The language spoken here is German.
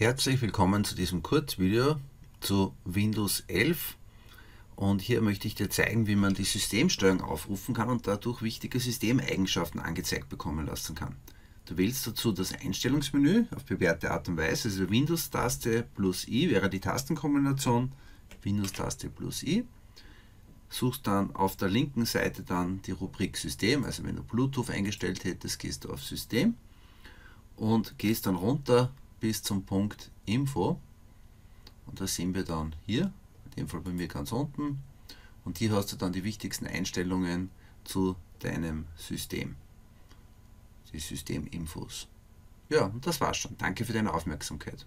Herzlich willkommen zu diesem Kurzvideo zu Windows 11 und hier möchte ich dir zeigen, wie man die Systemsteuerung aufrufen kann und dadurch wichtige Systemeigenschaften angezeigt bekommen lassen kann. Du wählst dazu das Einstellungsmenü auf bewährte Art und Weise, also Windows-Taste plus I wäre die Tastenkombination, Windows-Taste plus I. Suchst dann auf der linken Seite dann die Rubrik System, also wenn du Bluetooth eingestellt hättest, gehst du auf System und gehst dann runter bis zum Punkt Info. Und da sehen wir dann hier, in dem Fall bei mir ganz unten. Und hier hast du dann die wichtigsten Einstellungen zu deinem System. Die Systeminfos. Ja, und das war's schon. Danke für deine Aufmerksamkeit.